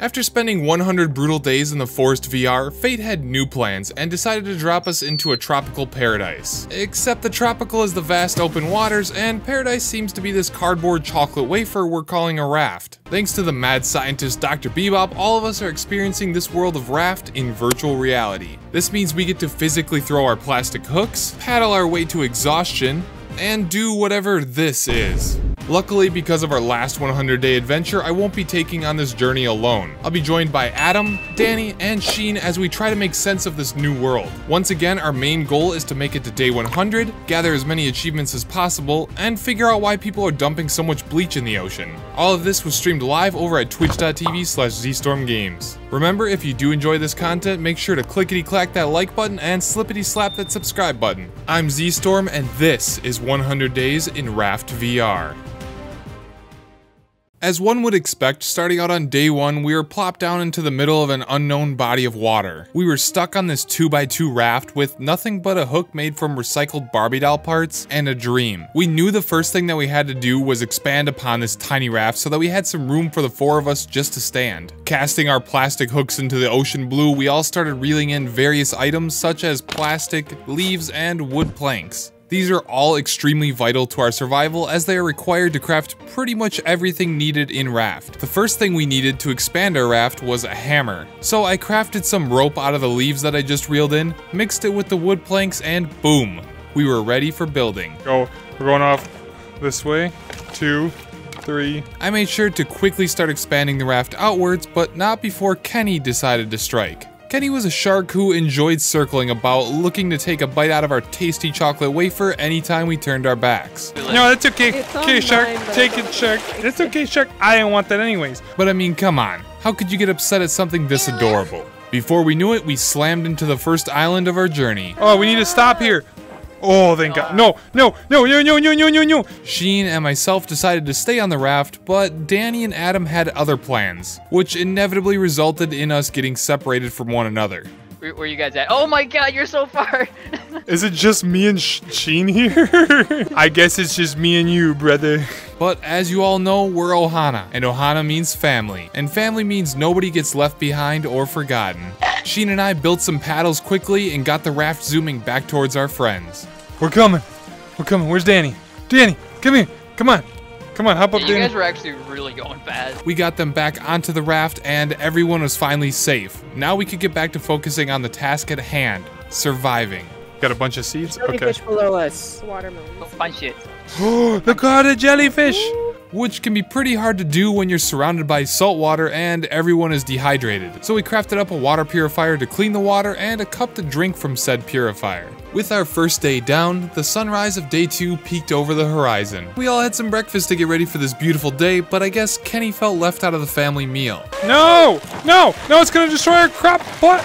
After spending 100 brutal days in the Forest VR, Fate had new plans and decided to drop us into a tropical paradise. Except the tropical is the vast open waters, and paradise seems to be this cardboard chocolate wafer we're calling a raft. Thanks to the mad scientist Dr. Bebop, all of us are experiencing this world of raft in virtual reality. This means we get to physically throw our plastic hooks, paddle our way to exhaustion, and do whatever this is. Luckily, because of our last 100 day adventure, I won't be taking on this journey alone. I'll be joined by Adam, Danny, and Sheen as we try to make sense of this new world. Once again, our main goal is to make it to day 100, gather as many achievements as possible, and figure out why people are dumping so much bleach in the ocean. All of this was streamed live over at twitch.tv slash zstormgames. Remember, if you do enjoy this content, make sure to clickety clack that like button and slippity slap that subscribe button. I'm ZStorm, and this is 100 Days in Raft VR. As one would expect, starting out on day one, we were plopped down into the middle of an unknown body of water. We were stuck on this 2x2 raft with nothing but a hook made from recycled Barbie doll parts and a dream. We knew the first thing that we had to do was expand upon this tiny raft so that we had some room for the four of us just to stand. Casting our plastic hooks into the ocean blue, we all started reeling in various items such as plastic, leaves, and wood planks. These are all extremely vital to our survival as they are required to craft pretty much everything needed in Raft. The first thing we needed to expand our raft was a hammer. So I crafted some rope out of the leaves that I just reeled in, mixed it with the wood planks, and boom, we were ready for building. Go, we're going off this way. Two, three. I made sure to quickly start expanding the raft outwards, but not before Kenny decided to strike. Kenny was a shark who enjoyed circling about, looking to take a bite out of our tasty chocolate wafer anytime we turned our backs. No, that's okay. It's Okay, Shark. mine, Take it, Shark. It's okay, Shark. I didn't want that anyways. But I mean, come on, how could you get upset at something this adorable? Before we knew it, we slammed into the first island of our journey. Oh, we need to stop here. Oh, thank God. No, no, no, no, no, no, no, no, no. Sheen and myself decided to stay on the raft, but Danny and Adam had other plans, which inevitably resulted in us getting separated from one another. Where, where you guys at? Oh my god, you're so far! Is it just me and Sheen here? I guess it's just me and you, brother. But as you all know, we're Ohana, and Ohana means family, and family means nobody gets left behind or forgotten. Sheen and I built some paddles quickly and got the raft zooming back towards our friends. We're coming. We're coming. Where's Danny? Danny, come here. Come on. Come on, hop up, Yeah, you Danny. guys were actually really going fast. We got them back onto the raft and everyone was finally safe. Now we could get back to focusing on the task at hand, surviving. Got a bunch of seeds? Okay. Jellyfish below us. Watermelon. Go find shit. Look at the jellyfish. Which can be pretty hard to do when you're surrounded by salt water and everyone is dehydrated. So we crafted up a water purifier to clean the water and a cup to drink from said purifier. With our first day down, the sunrise of day two peeked over the horizon. We all had some breakfast to get ready for this beautiful day, but I guess Kenny felt left out of the family meal. No, no, no, it's gonna destroy our crop. What?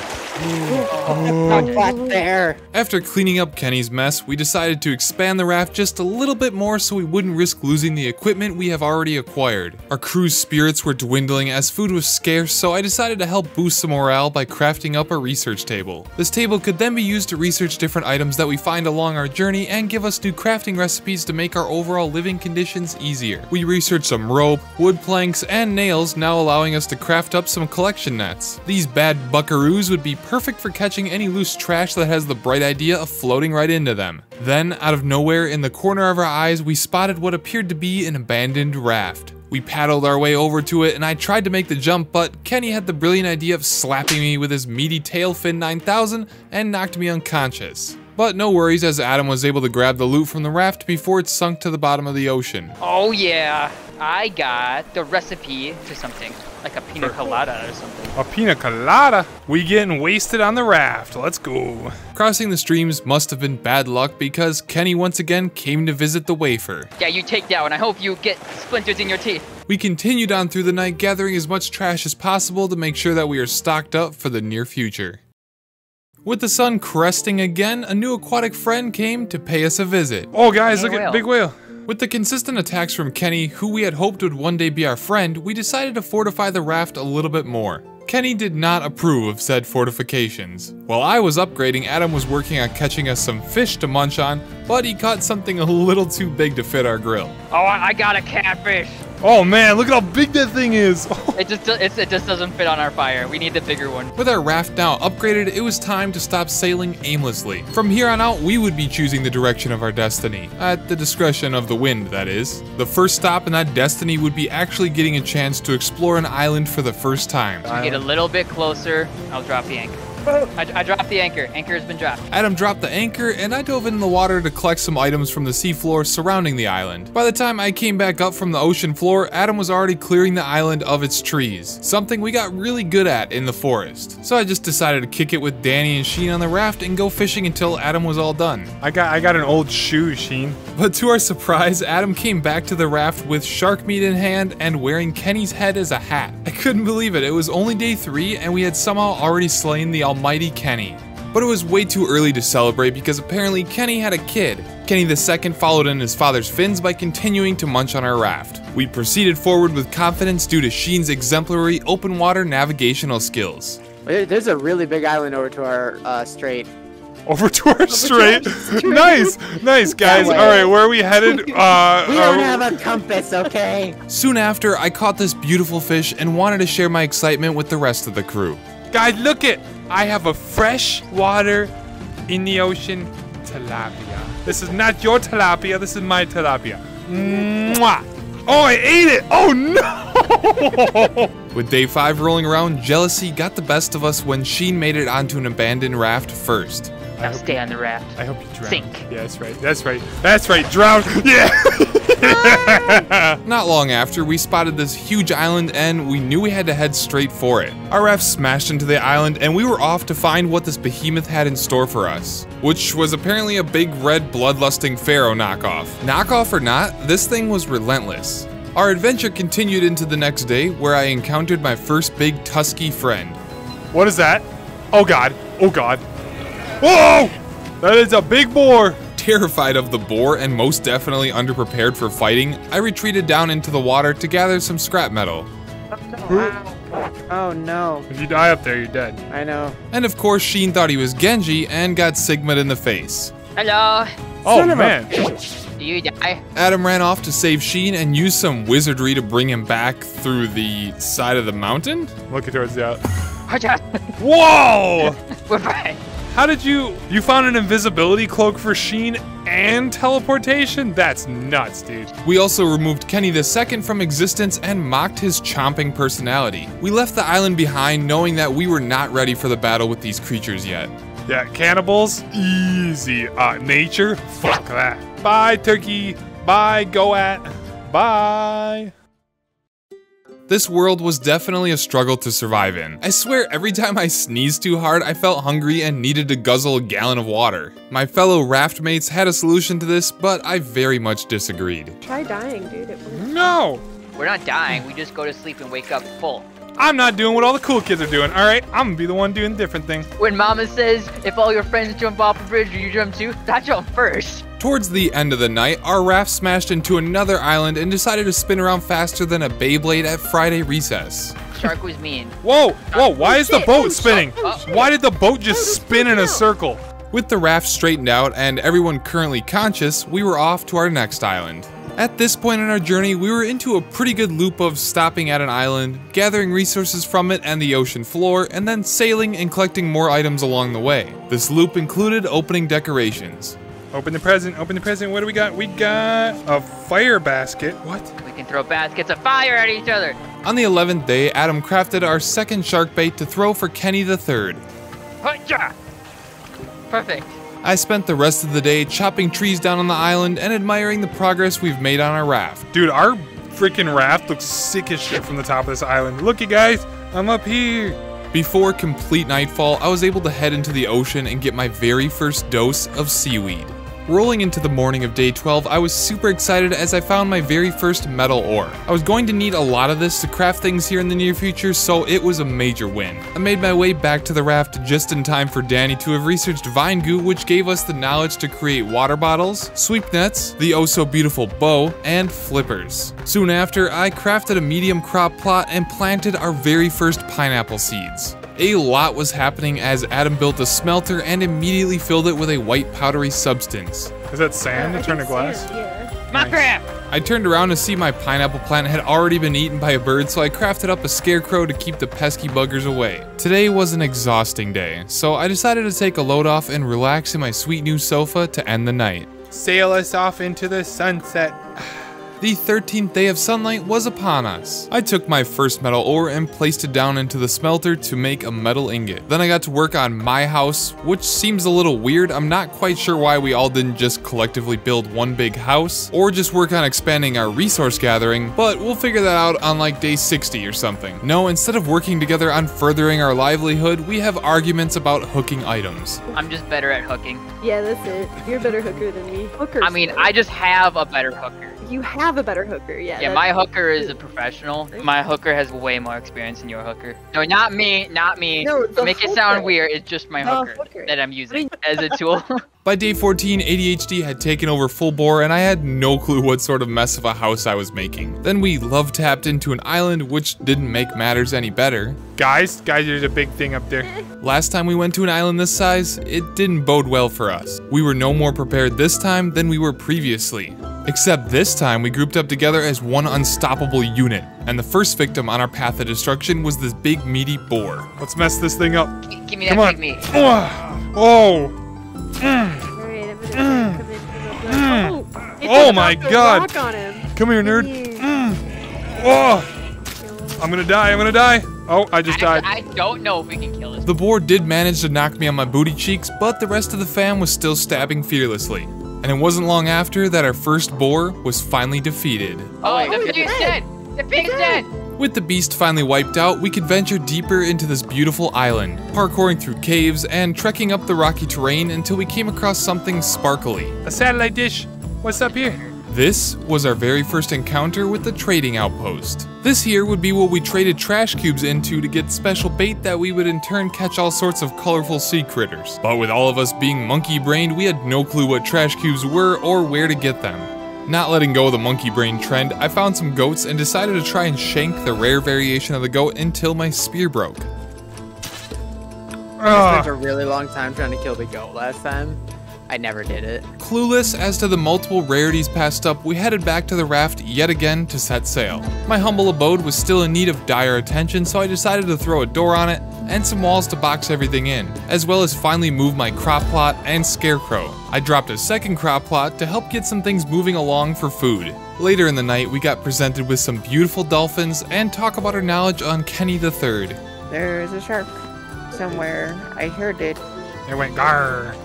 There? After cleaning up Kenny's mess, we decided to expand the raft just a little bit more so we wouldn't risk losing the equipment we have already acquired. Our crew's spirits were dwindling as food was scarce, so I decided to help boost some morale by crafting up a research table. This table could then be used to research different items that we find along our journey and give us new crafting recipes to make our overall living conditions easier. We researched some rope, wood planks, and nails, now allowing us to craft up some collection nets. These bad buckaroos would be perfect for catching any loose trash that has the bright idea of floating right into them. Then, out of nowhere, in the corner of our eyes, we spotted what appeared to be an abandoned raft. We paddled our way over to it and I tried to make the jump, but Kenny had the brilliant idea of slapping me with his meaty tail fin 9000 and knocked me unconscious. But no worries as Adam was able to grab the loot from the raft before it sunk to the bottom of the ocean. Oh yeah, I got the recipe to something. Like a pina colada or something. A pina colada. We getting wasted on the raft. Let's go. Crossing the streams must have been bad luck because Kenny once again came to visit the wafer. Yeah, you take that one. I hope you get splinters in your teeth. We continued on through the night gathering as much trash as possible to make sure that we are stocked up for the near future. With the sun cresting again, a new aquatic friend came to pay us a visit. Oh, guys, Big look at big whale. With the consistent attacks from Kenny, who we had hoped would one day be our friend, we decided to fortify the raft a little bit more. Kenny did not approve of said fortifications. While I was upgrading, Adam was working on catching us some fish to munch on, but he caught something a little too big to fit our grill. Oh, I I got a catfish. Oh man, look at how big that thing is. It just it's, it just doesn't fit on our fire. We need the bigger one. With our raft now upgraded, it was time to stop sailing aimlessly. From here on out, we would be choosing the direction of our destiny, at the discretion of the wind, that is. The first stop in that destiny would be actually getting a chance to explore an island for the first time. A little bit closer. I'll drop the anchor. I, I dropped the anchor. Anchor has been dropped. Adam dropped the anchor, and I dove in the water to collect some items from the seafloor surrounding the island. By the time I came back up from the ocean floor, Adam was already clearing the island of its trees, something we got really good at in the forest. So I just decided to kick it with Danny and Sheen on the raft and go fishing until Adam was all done. I got I got an old shoe, Sheen. But to our surprise, Adam came back to the raft with shark meat in hand and wearing Kenny's head as a hat. I couldn't believe it. It was only day three, and we had somehow already slain the almighty Kenny. But it was way too early to celebrate because apparently Kenny had a kid. Kenny the second followed in his father's fins by continuing to munch on our raft. We proceeded forward with confidence due to Sheen's exemplary open water navigational skills. There's a really big island over to our uh, strait. Over to our straight. nice, nice guys. All right, where are we headed? Uh, We don't uh, have a compass, okay? Soon after, I caught this beautiful fish and wanted to share my excitement with the rest of the crew. guys, look it. I have a fresh water in the ocean tilapia. This is not your tilapia. This is my tilapia. Mwah. Oh, I ate it. Oh no. With day 5 rolling around, jealousy got the best of us when Sheen made it onto an abandoned raft first. Now stay on the raft. I hope you drown. Sink. Yeah, that's right. That's right. That's right. Drown. Yeah. Not long after, we spotted this huge island and we knew we had to head straight for it. Our raft smashed into the island and we were off to find what this behemoth had in store for us, which was apparently a big red bloodlusting pharaoh knockoff. Knockoff or not, this thing was relentless. Our adventure continued into the next day where I encountered my first big tusky friend. what is that? Oh God. Oh God. Whoa! That is a big boar. Terrified of the boar and most definitely underprepared for fighting, I retreated down into the water to gather some scrap metal. Oh no, If you die up there, you're dead. I know. And of course, Sheen thought he was Genji and got Sigma'd in the face. Hello. Oh Son man. Do you die? Adam ran off to save Sheen and used some wizardry to bring him back through the side of the mountain. Looking towards the out. Watch out. Whoa! We're fine. How did you you found an invisibility cloak for Sheen and teleportation? That's nuts, dude. We also removed Kenny II from existence and mocked his chomping personality. We left the island behind knowing that we were not ready for the battle with these creatures yet. Yeah, cannibals, easy. Uh, nature, fuck that. Bye, turkey. Bye, Goat. Bye. This world was definitely a struggle to survive in. I swear every time I sneezed too hard, I felt hungry and needed to guzzle a gallon of water. My fellow raft mates had a solution to this, but I very much disagreed. Try dying, dude. It works. No, We're not dying. We just go to sleep and wake up full. I'm not doing what all the cool kids are doing. All right, I'm gonna be the one doing different things. When Mama says, if all your friends jump off a bridge, you jump too, I jump first. Towards the end of the night, our raft smashed into another island and decided to spin around faster than a Beyblade at Friday recess. Shark was mean. Whoa, whoa! Why is the boat oh, spinning? shit. Why did the boat just spin in a circle? With the raft straightened out and everyone currently conscious, we were off to our next island. At this point in our journey, we were into a pretty good loop of stopping at an island, gathering resources from it and the ocean floor, and then sailing and collecting more items along the way. This loop included opening decorations. Open the present. Open the present. What do we got? We got a fire basket. What? We can throw baskets of fire at each other. On the 11th day, Adam crafted our second shark bait to throw for Kenny the third. Hutcha! Perfect. I spent the rest of the day chopping trees down on the island and admiring the progress we've made on our raft. Dude, our freaking raft looks sick as shit from the top of this island. Look, you guys, I'm up here. Before complete nightfall, I was able to head into the ocean and get my very first dose of seaweed. Rolling into the morning of day 12, I was super excited as I found my very first metal ore. I was going to need a lot of this to craft things here in the near future, so it was a major win. I made my way back to the raft just in time for Danny to have researched vine goo, which gave us the knowledge to create water bottles, sweep nets, the oh so beautiful bow, and flippers. Soon after, I crafted a medium crop plot and planted our very first pineapple seeds. A lot was happening as Adam built a smelter and immediately filled it with a white powdery substance. Is that sand to I turn to glass? sand, Yeah. My crap! I turned around to see my pineapple plant had already been eaten by a bird, so I crafted up a scarecrow to keep the pesky buggers away. Today was an exhausting day, so I decided to take a load off and relax in my sweet new sofa to end the night. Sail us off into the sunset. The 13th day of sunlight was upon us. I took my first metal ore and placed it down into the smelter to make a metal ingot. Then I got to work on my house, which seems a little weird. I'm not quite sure why we all didn't just collectively build one big house, or just work on expanding our resource gathering, but we'll figure that out on like day 60 or something. No, instead of working together on furthering our livelihood, we have arguments about hooking items. I'm just better at hooking. Yeah, that's it. You're a better hooker than me. Hooker. I mean, I just have a better hooker. You have a better hooker, yeah. Yeah, my hooker is a professional. My hooker has way more experience than your hooker. No, not me, not me. No, the Make it sound weird. It's just my hooker, hooker. that I'm using as a tool. By day 14, ADHD had taken over full bore and I had no clue what sort of mess of a house I was making. Then we love tapped into an island which didn't make matters any better. Guys, guys, there's a big thing up there. Last time we went to an island this size, it didn't bode well for us. We were no more prepared this time than we were previously. Except this time we grouped up together as one unstoppable unit, and the first victim on our path of destruction was this big meaty boar. Let's mess this thing up. Give me Come that on. pygmy. Oh, oh. Alright, I'm gonna come into. Oh, Oh my God. rock on him. come here, nerd. Mm. Here. Oh, I'm gonna die. I'm gonna die. Oh, I just I, died. I don't know if we can kill this. The boar did manage to knock me on my booty cheeks, but the rest of the fam was still stabbing fearlessly. And it wasn't long after that our first boar was finally defeated. Oh, wait, the pig's dead. dead. The pig's dead. With the beast finally wiped out, we could venture deeper into this beautiful island, parkouring through caves and trekking up the rocky terrain until we came across something sparkly. A satellite dish. What's up here? This was our very first encounter with the trading outpost. This here would be what we traded trash cubes into to get special bait that we would in turn catch all sorts of colorful sea critters. But with all of us being monkey brained, we had no clue what trash cubes were or where to get them. Not letting go of the monkey brain trend, I found some goats and decided to try and shank the rare variation of the goat until my spear broke. I spent a Ah, really long time trying to kill the goat last time. I never did it. Clueless as to the multiple rarities passed up, we headed back to the raft yet again to set sail. My humble abode was still in need of dire attention, so I decided to throw a door on it and some walls to box everything in, as well as finally move my crop plot and scarecrow. I dropped a second crop plot to help get some things moving along for food. Later in the night, we got presented with some beautiful dolphins and talk about our knowledge on Kenny III. There's a shark somewhere. I heard it. It went gar.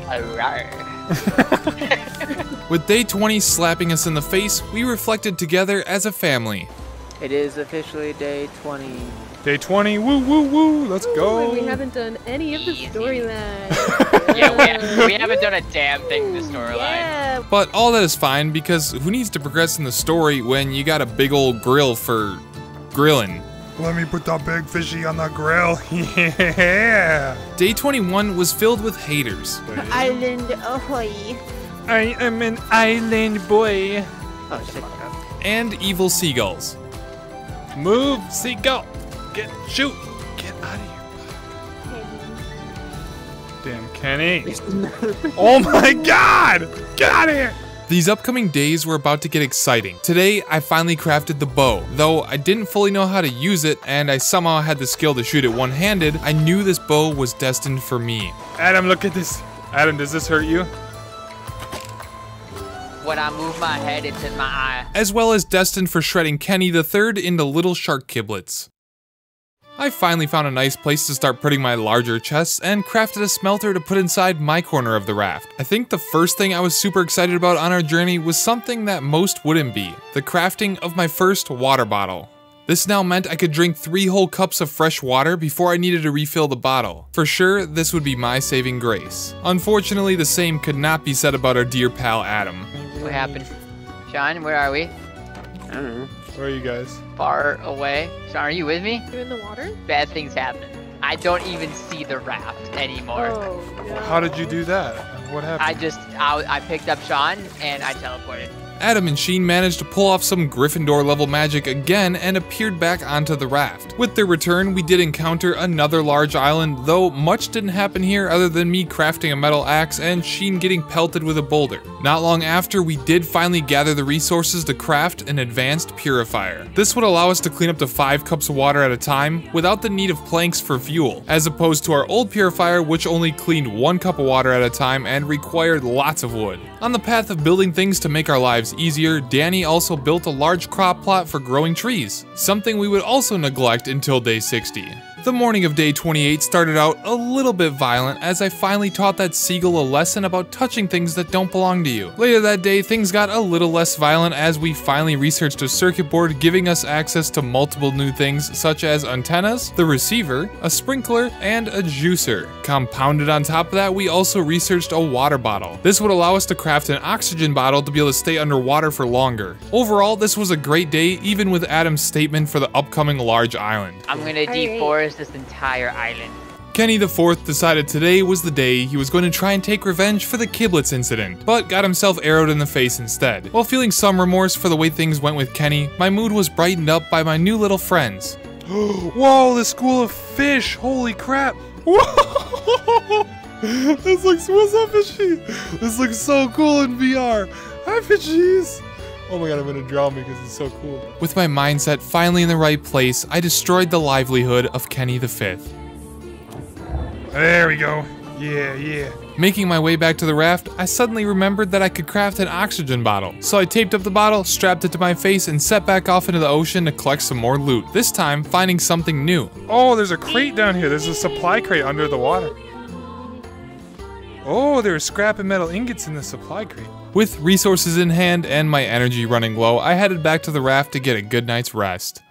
With day 20 slapping us in the face, we reflected together as a family. It is officially day 20. Day 20. Woo, woo, woo. Let's Ooh, go. we haven't done any of the storyline. Yeah, we, we haven't done a damn thing in the storyline. Yeah. But all that is fine because who needs to progress in the story when you got a big old grill for grilling? Let me put that big fishy on the grill. yeah. Day 21 was filled with haters. Island ahoy. I am an island boy. Oh shit. and evil seagulls. Move, seagull. Get, shoot. Get out of here. Damn, Kenny. oh my god! Get out of here! These upcoming days were about to get exciting. Today, I finally crafted the bow. Though I didn't fully know how to use it and I somehow had the skill to shoot it one-handed, I knew this bow was destined for me. Adam, look at this. Adam, does this hurt you? When I move my head, it's in my eye. as well as destined for shredding Kenny the Third into little shark giblets. I finally found a nice place to start putting my larger chests and crafted a smelter to put inside my corner of the raft. I think the first thing I was super excited about on our journey was something that most wouldn't be, the crafting of my first water bottle. This now meant I could drink three whole cups of fresh water before I needed to refill the bottle. For sure, this would be my saving grace. Unfortunately, the same could not be said about our dear pal Adam. What happened? Sean, where are we? I don't know. Where are you guys? Far away. Sean, are you with me? You're in the water? Bad things happen. I don't even see the raft anymore. Oh, no. How did you do that? What happened? I just, I, I picked up Sean and I teleported. Adam and Sheen managed to pull off some Gryffindor level magic again and appeared back onto the raft. With their return, we did encounter another large island, though much didn't happen here other than me crafting a metal axe and Sheen getting pelted with a boulder. Not long after, we did finally gather the resources to craft an advanced purifier. This would allow us to clean up to 5 cups of water at a time without the need of planks for fuel, as opposed to our old purifier which only cleaned 1 cup of water at a time and required lots of wood. On the path of building things to make our lives easier, Danny also built a large crop plot for growing trees, something we would also neglect until day 60. The morning of day 28 started out a little bit violent as I finally taught that seagull a lesson about touching things that don't belong to you. Later that day, things got a little less violent as we finally researched a circuit board giving us access to multiple new things such as antennas, the receiver, a sprinkler, and a juicer. Compounded on top of that, we also researched a water bottle. This would allow us to craft an oxygen bottle to be able to stay underwater for longer. Overall, this was a great day even with Adam's statement for the upcoming large island. I'm gonna deforest this entire island. Kenny IV decided today was the day he was going to try and take revenge for the Kiblets incident, but got himself arrowed in the face instead. While feeling some remorse for the way things went with Kenny, my mood was brightened up by my new little friends. Whoa, the school of fish! Holy crap! Whoa! This looks what's up, fishy? This looks so cool in VR. Hi, fishies! Oh my god, I'm gonna draw drown because it's so cool. With my mindset finally in the right place, I destroyed the livelihood of Kenny V. There we go. Yeah, yeah. Making my way back to the raft, I suddenly remembered that I could craft an oxygen bottle. So I taped up the bottle, strapped it to my face, and set back off into the ocean to collect some more loot. This time, finding something new. Oh, there's a crate down here. There's a supply crate under the water. Oh, there are scrap and metal ingots in the supply crate. With resources in hand and my energy running low, I headed back to the raft to get a good night's rest.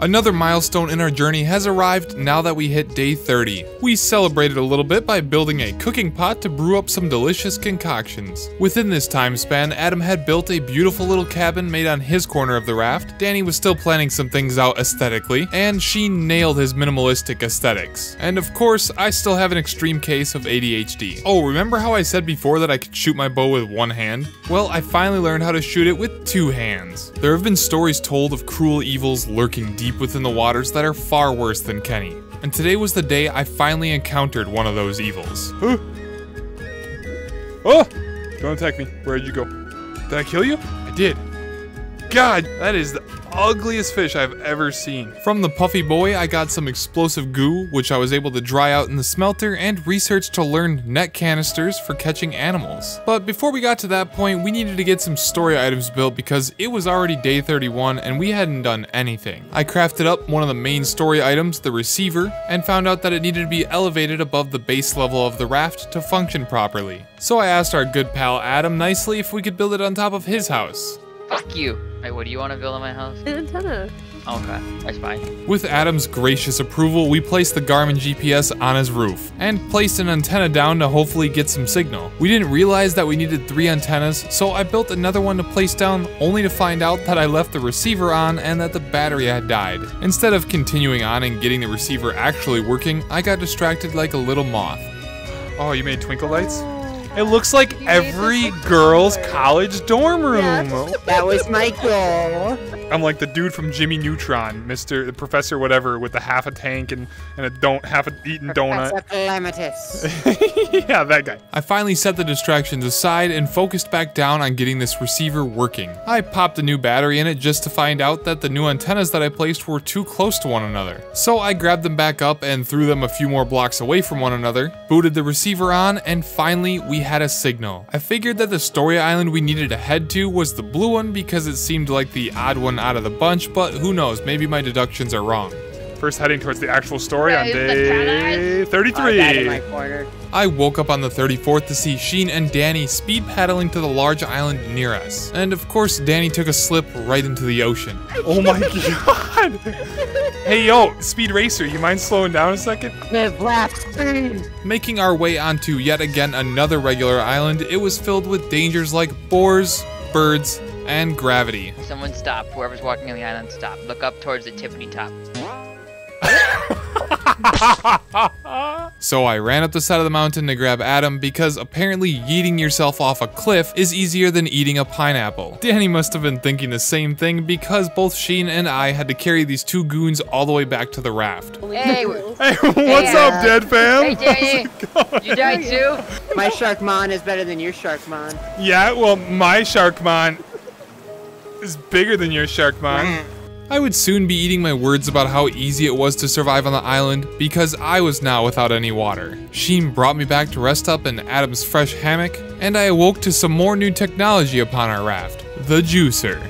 Another milestone in our journey has arrived now that we hit day 30. We celebrated a little bit by building a cooking pot to brew up some delicious concoctions. Within this time span, Adam had built a beautiful little cabin made on his corner of the raft, Danny was still planning some things out aesthetically, and she nailed his minimalistic aesthetics. And of course, I still have an extreme case of ADHD. Oh, remember how I said before that I could shoot my bow with one hand? Well, I finally learned how to shoot it with two hands. There have been stories told of cruel evils lurking deep within the waters that are far worse than Kenny. And today was the day I finally encountered one of those evils. Huh? Oh! Don't attack me. Where'd you go? Did I kill you? I did. God, that is the ugliest fish I've ever seen. From the puffy boy, I got some explosive goo, which I was able to dry out in the smelter, and research to learn net canisters for catching animals. But before we got to that point, we needed to get some story items built because it was already day 31 and we hadn't done anything. I crafted up one of the main story items, the receiver, and found out that it needed to be elevated above the base level of the raft to function properly. So I asked our good pal Adam nicely if we could build it on top of his house. Fuck you. Wait, what do you want to build on my house? An antenna. Okay, that's fine. With Adam's gracious approval, we placed the Garmin GPS on his roof and placed an antenna down to hopefully get some signal. We didn't realize that we needed three antennas, so I built another one to place down only to find out that I left the receiver on and that the battery had died. Instead of continuing on and getting the receiver actually working, I got distracted like a little moth. Oh, you made twinkle lights? It looks like every girl's college dorm room. Yeah. That was my goal. I'm like the dude from Jimmy Neutron, Mr. the Professor whatever, with the half a tank and, and a don't half a eaten donut. Professor Calamitous. yeah, that guy. I finally set the distractions aside and focused back down on getting this receiver working. I popped a new battery in it just to find out that the new antennas that I placed were too close to one another. So I grabbed them back up and threw them a few more blocks away from one another, booted the receiver on, and finally we had a signal. I figured that the story island we needed to head to was the blue one because it seemed like the odd one out of the bunch, but who knows, maybe my deductions are wrong. First heading towards the actual story on day Oh, that in my 33. corner. I woke up on the 34th to see Sheen and Danny speed paddling to the large island near us. And of course, Danny took a slip right into the ocean. Oh my god. Hey yo, Speed Racer, you mind slowing down a second? Live, laugh, scream. Making our way onto yet again another regular island, it was filled with dangers like boars, birds, and gravity. Someone stop. Whoever's walking on the island, stop. Look up towards the tippity top. So I ran up the side of the mountain to grab Adam because apparently yeeting yourself off a cliff is easier than eating a pineapple. Danny must have been thinking the same thing because both Sheen and I had to carry these two goons all the way back to the raft. Hey, Hey, what's up, uh, dead fam? hey, Danny. You died too? My Sharkmon is better than your Sharkmon. Yeah, well, my Sharkmon is bigger than your Sharkmon. I would soon be eating my words about how easy it was to survive on the island because I was now without any water. Sheen brought me back to rest up in Adam's fresh hammock, and I awoke to some more new technology upon our raft the juicer.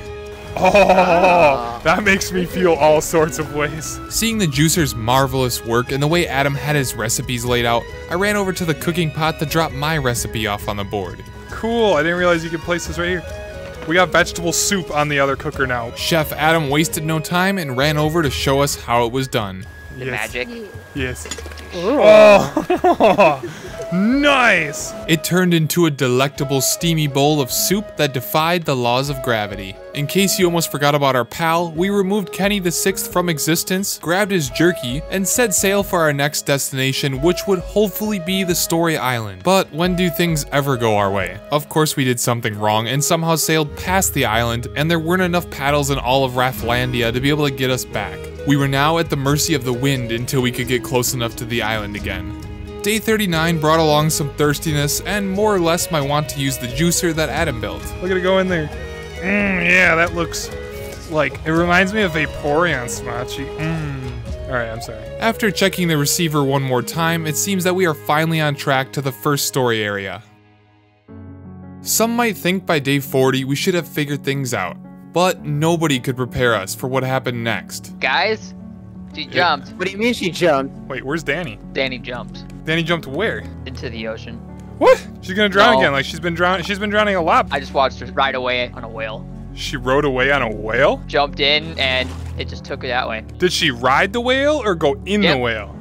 Oh, that makes me feel all sorts of ways. Seeing the juicer's marvelous work and the way Adam had his recipes laid out, I ran over to the cooking pot to drop my recipe off on the board. Cool, I didn't realize you could place this right here. We got vegetable soup on the other cooker now. Chef Adam wasted no time and ran over to show us how it was done. The Yes. magic. Yes. Oh, nice. It turned into a delectable steamy bowl of soup that defied the laws of gravity. In case you almost forgot about our pal, we removed Kenny the Sixth from existence, grabbed his jerky, and set sail for our next destination, which would hopefully be the Story Island. But when do things ever go our way? Of course we did something wrong and somehow sailed past the island, and there weren't enough paddles in all of Rafflandia to be able to get us back. We were now at the mercy of the wind until we could get close enough to the island again. Day 39 brought along some thirstiness and more or less my want to use the juicer that Adam built. Look at it go in there. Mmm, yeah, that looks like it reminds me of Vaporeon Smachi. Mmm. All right, I'm sorry. After checking the receiver one more time, it seems that we are finally on track to the first story area. Some might think by day 40 we should have figured things out, but nobody could prepare us for what happened next. Guys, she jumped. What do you mean she jumped? Wait, where's Danny? Danny jumped Danny jumped where? into the ocean. What? She's gonna drown No. again? Like she's been drowning. She's been drowning a lot. I just watched her ride away on a whale. She rode away on a whale. Jumped in and it just took her that way. Did she ride the whale or go in the whale?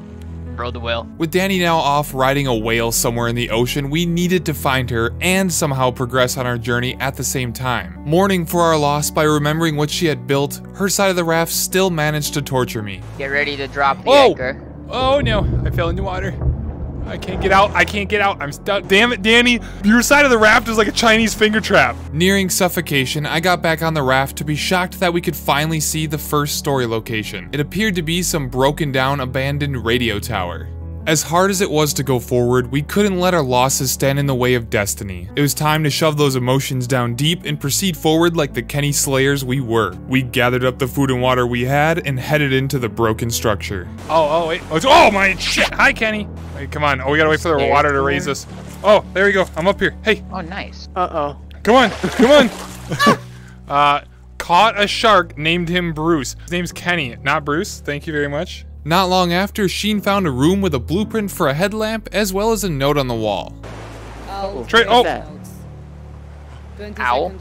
Rode the whale. With Danny now off riding a whale somewhere in the ocean, we needed to find her and somehow progress on our journey at the same time. Mourning for our loss by remembering what she had built, her side of the raft still managed to torture me. Get ready to drop the Oh! anchor. Oh no! I fell into water. I can't get out. I can't get out. I'm stuck. Damn it, Danny! Your side of the raft is like a Chinese finger trap. Nearing suffocation, I got back on the raft to be shocked that we could finally see the first story location. It appeared to be some broken down abandoned radio tower. As hard as it was to go forward, we couldn't let our losses stand in the way of destiny. It was time to shove those emotions down deep and proceed forward like the Kenny Slayers we were. We gathered up the food and water we had and headed into the broken structure. Oh, oh, wait. Oh, it's- oh my shit! Hi, Kenny. Wait, come on. Oh, we gotta wait for the water to raise us. Oh, there we go. I'm up here. Hey, Oh, nice. Uh-oh. come on, come on. uh, caught a shark. Named him Bruce. His name's Kenny, not Bruce. Thank you very much. Not long after, Sheen found a room with a blueprint for a headlamp as well as a note on the wall. Owl. Tra- oh. that? 22nd Owl?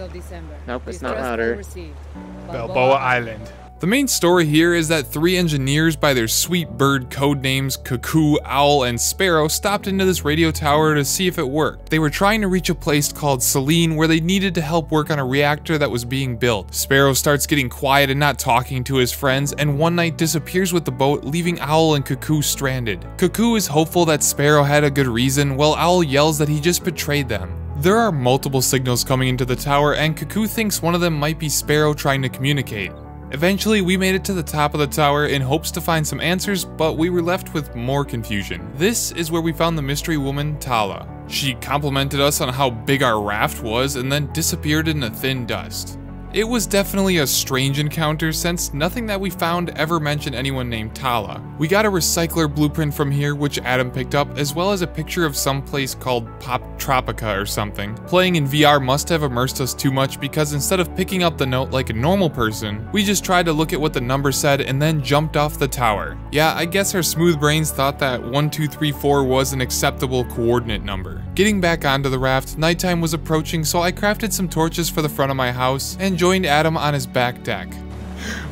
Nope, it's not trust louder. will. Balboa Island. The main story here is that three engineers by their sweet bird code names Cuckoo, Owl, and Sparrow stopped into this radio tower to see if it worked. They were trying to reach a place called Selene where they needed to help work on a reactor that was being built. Sparrow starts getting quiet and not talking to his friends, and one night disappears with the boat, leaving Owl and Cuckoo stranded. Cuckoo is hopeful that Sparrow had a good reason, while Owl yells that he just betrayed them. There are multiple signals coming into the tower, and Cuckoo thinks one of them might be Sparrow trying to communicate. Eventually, we made it to the top of the tower in hopes to find some answers, but we were left with more confusion. This is where we found the mystery woman, Tala. She complimented us on how big our raft was and then disappeared in the thin dust. It was definitely a strange encounter since nothing that we found ever mentioned anyone named Tala. We got a recycler blueprint from here which Adam picked up as well as a picture of some place called Pop Tropica or something. Playing in VR must have immersed us too much because instead of picking up the note like a normal person, we just tried to look at what the number said and then jumped off the tower. Yeah, I guess our smooth brains thought that 1234 was an acceptable coordinate number. Getting back onto the raft, nighttime was approaching so I crafted some torches for the front of my house and joined Adam on his back deck.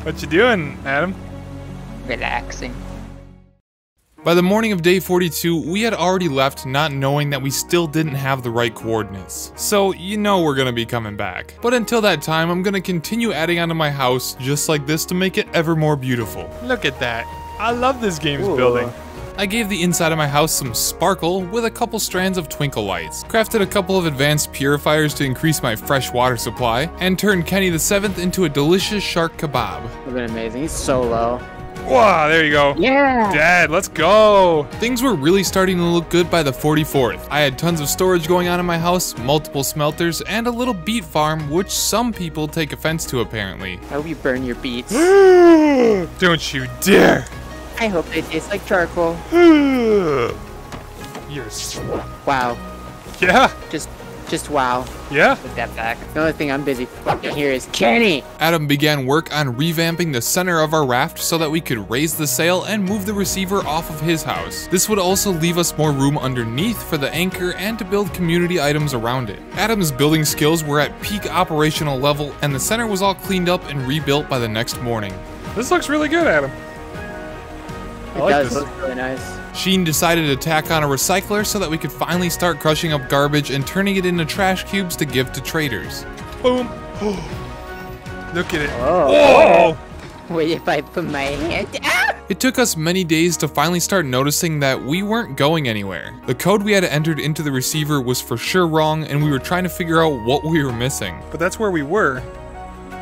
What you doing, Adam? Relaxing. By the morning of day 42, we had already left not knowing that we still didn't have the right coordinates. So, you know we're gonna be coming back. But until that time, I'm gonna continue adding onto my house just like this to make it ever more beautiful. Look at that. I love this game's Ooh. building. I gave the inside of my house some sparkle with a couple strands of twinkle lights, crafted a couple of advanced purifiers to increase my fresh water supply, and turned Kenny the Seventh into a delicious shark kebab. Would have been amazing. He's so low. Wow, there you go. Yeah. Dad, let's go. Things were really starting to look good by the 44th. I had tons of storage going on in my house, multiple smelters, and a little beet farm, which some people take offense to apparently. I hope you burn your beets. Don't you dare. I hope they taste like charcoal. You're Wow. Yeah, Just, just wow. yeah. Put that back. The only thing I'm busy fucking here is Kenny. Adam began work on revamping the center of our raft so that we could raise the sail and move the receiver off of his house. This would also leave us more room underneath for the anchor and to build community items around it. Adam's building skills were at peak operational level and the center was all cleaned up and rebuilt by the next morning. This looks really good, Adam. I like does this. look really nice. Sheen decided to tack on a recycler so that we could finally start crushing up garbage and turning it into trash cubes to give to traders. Boom. Look at it. Oh. Oh. Wait, if I put my hand. Ah! It took us many days to finally start noticing that we weren't going anywhere. The code we had entered into the receiver was for sure wrong, and we were trying to figure out what we were missing. But that's where we were.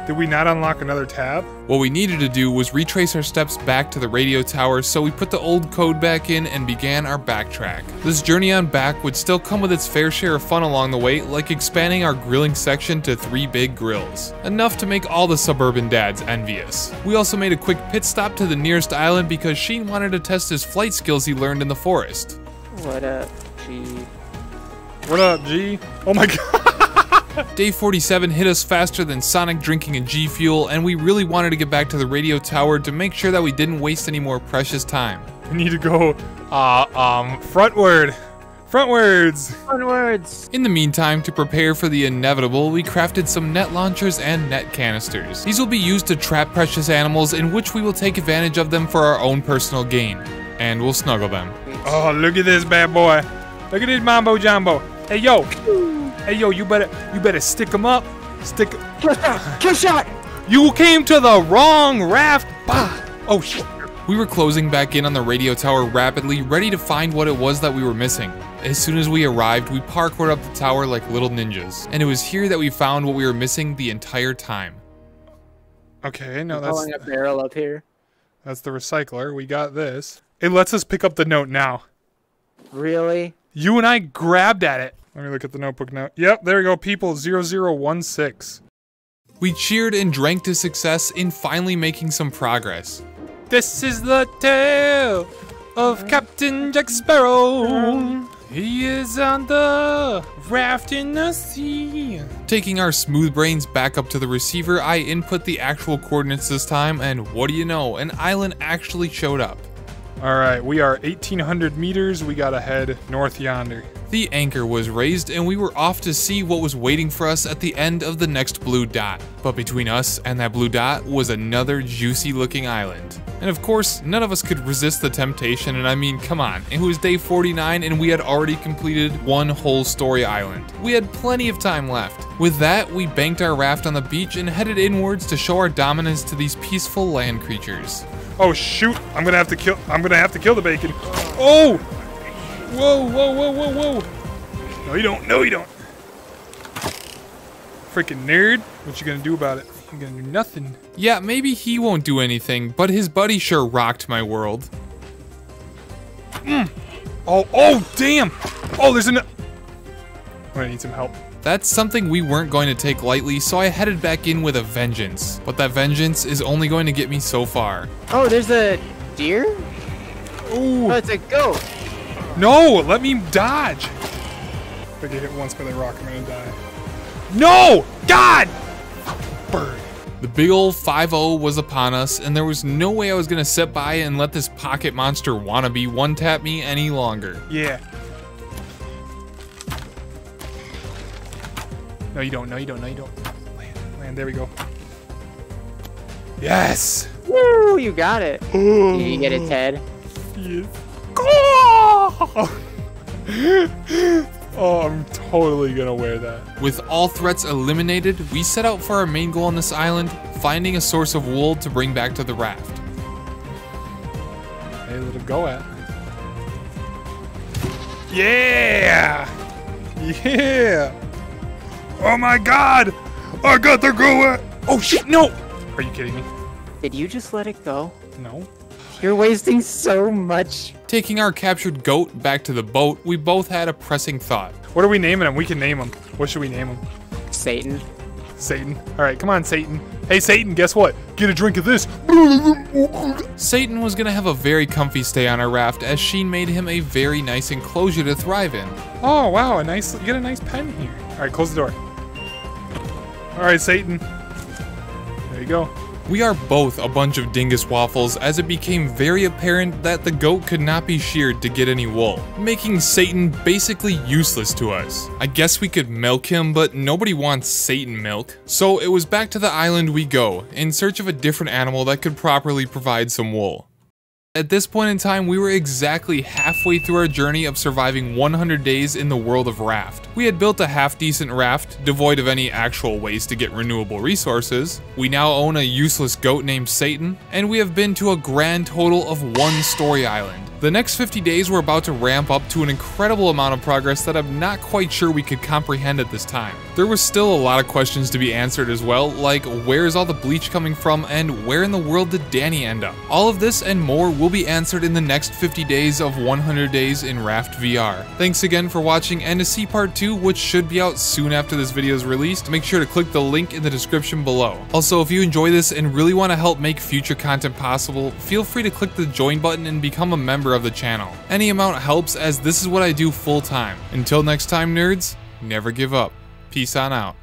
Did we not unlock another tab? What we needed to do was retrace our steps back to the radio tower, so we put the old code back in and began our backtrack. This journey on back would still come with its fair share of fun along the way, like expanding our grilling section to three big grills. Enough to make all the suburban dads envious. We also made a quick pit stop to the nearest island because Sheen wanted to test his flight skills he learned in the forest. What up, G? What up, G? Oh my god. Day 47 hit us faster than Sonic drinking a G Fuel, and we really wanted to get back to the radio tower to make sure that we didn't waste any more precious time. We need to go, uh, um, frontward. Frontwards. Onwards. In the meantime, to prepare for the inevitable, we crafted some net launchers and net canisters. These will be used to trap precious animals in which we will take advantage of them for our own personal gain. And we'll snuggle them. Oh, look at this bad boy. Look at this mambo jumbo. Hey yo. Hey yo, you better you better stick him up. Stick Kill shot! Kill shot! You came to the wrong raft. Bah. Oh shit. We were closing back in on the radio tower rapidly, ready to find what it was that we were missing. As soon as we arrived, we parkoured up the tower like little ninjas. And it was here that we found what we were missing the entire time. Okay, no, that's Pulling a barrel up here. that's the recycler. We got this. It lets us pick up the note now. Really? You and I grabbed at it. Let me look at the notebook now. Yep, there we go. People 0016. We cheered and drank to success in finally making some progress. This is the tale of uh, Captain Jack Sparrow. Um, he is on the raft in the sea. Taking our smooth brains back up to the receiver, I input the actual coordinates this time, and what do you know, an island actually showed up. All right, we are 1800 meters. We gotta head north yonder. The anchor was raised, and we were off to see what was waiting for us at the end of the next blue dot. But between us and that blue dot was another juicy looking island. And of course, none of us could resist the temptation, and I mean, come on, it was day 49 and we had already completed one whole story island. We had plenty of time left. With that, we banked our raft on the beach and headed inwards to show our dominance to these peaceful land creatures. Oh shoot! I'm gonna have to kill. I'm gonna have to kill the bacon. Oh! Whoa! Whoa! Whoa! Whoa! Whoa! No, you don't. No, you don't. Freaking nerd! What you gonna do about it? You gonna do nothing. Yeah, maybe he won't do anything, but his buddy sure rocked my world. Mm. Oh! Oh! Damn! Oh, there's an. I need some help. That's something we weren't going to take lightly, so I headed back in with a vengeance. But that vengeance is only going to get me so far. Oh, there's a deer? Ooh! Oh, it's a goat. No! Let me dodge. If I get hit once by the rock, I'm gonna die. No! God! Bird. The big old 5-0 was upon us, and there was no way I was gonna sit by and let this pocket monster wannabe one-tap me any longer. Yeah. No, you don't. No, you don't. No, you don't. Land. Land. There we go. Yes. Woo, you got it. Did you get it, Ted? Yes. Oh! oh, I'm totally gonna wear that. With all threats eliminated, we set out for our main goal on this island, finding a source of wool to bring back to the raft. Hey, let it go at. Yeah! Yeah! Oh my god! I got the go eh? Oh shit, no! Are you kidding me? Did you just let it go? No. You're wasting so much. Taking our captured goat back to the boat, we both had a pressing thought. What are we naming him? We can name him. What should we name him? Satan. Satan. Alright, come on, Satan. Hey, Satan, guess what? Get a drink of this. Satan was gonna have a very comfy stay on our raft as Sheen made him a very nice enclosure to thrive in. Oh, wow, a nice, you get a nice pen here. Alright, close the door. Alright, Satan. There you go. We are both a bunch of dingus waffles as it became very apparent that the goat could not be sheared to get any wool, making Satan basically useless to us. I guess we could milk him, but nobody wants Satan milk. So it was back to the island we go, in search of a different animal that could properly provide some wool. At this point in time, we were exactly halfway through our journey of surviving 100 days in the world of raft. We had built a half-decent raft, devoid of any actual ways to get renewable resources. We now own a useless goat named Satan, and we have been to a grand total of one story island. The next 50 days were about to ramp up to an incredible amount of progress that I'm not quite sure we could comprehend at this time. There was still a lot of questions to be answered as well, like where is all the bleach coming from and where in the world did Danny end up? All of this and more will be answered in the next 50 days of 100 days in Raft VR. Thanks again for watching and to see part 2 which should be out soon after this video is released, make sure to click the link in the description below. Also if you enjoy this and really want to help make future content possible, feel free to click the join button and become a member of the channel. Any amount helps as this is what I do full time. Until next time nerds, never give up. Peace on out.